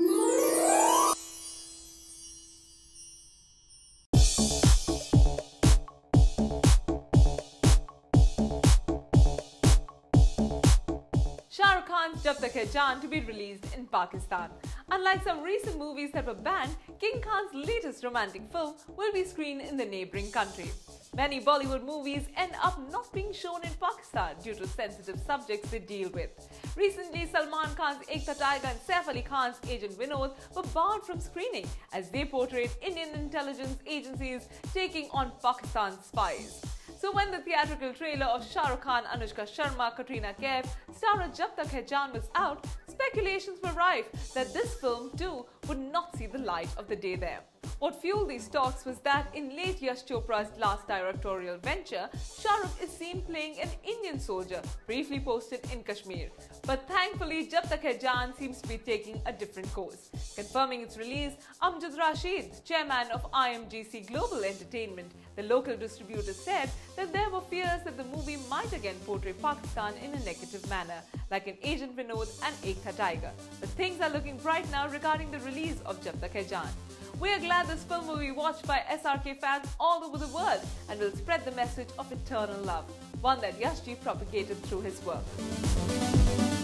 Shah Rukh Khan's Jab Tak Hai Jaan to be released in Pakistan. Unlike some recent movies that were banned, King Khan's latest romantic film will be screened in the neighboring country. Many Bollywood movies end up not being shown in Pakistan due to sensitive subjects they deal with. Recently, Salman Khan's Ek Tha Tiger and Saif Ali Khan's Agent Vinod were barred from screening as they portrayed Indian intelligence agencies taking on Pakistan spies. So when the theatrical trailer of Shah Rukh Khan, Anushka Sharma, Katrina Kaif, star of Jab Tak Hai Jaan was out, speculations were rife that this film too would not see the light of the day there. What fueled these talks was that in late Yash Chopra's last directorial venture, Shah Rukh is seen playing an Indian soldier briefly posted in Kashmir. But thankfully, Jab Tak Hai Jaan seems to be taking a different course. Confirming its release, Amjad Rashid, chairman of IMGC Global Entertainment, the local distributor said that there were fears that the movie might again portray Pakistan in a negative manner, like in Agent Vinod and Ek Tha Tiger. But things are looking bright now regarding the release of Jab Tak Hai Jaan. We are glad this film will be watched by SRK fans all over the world and will spread the message of eternal love, one that Yashji propagated through his work.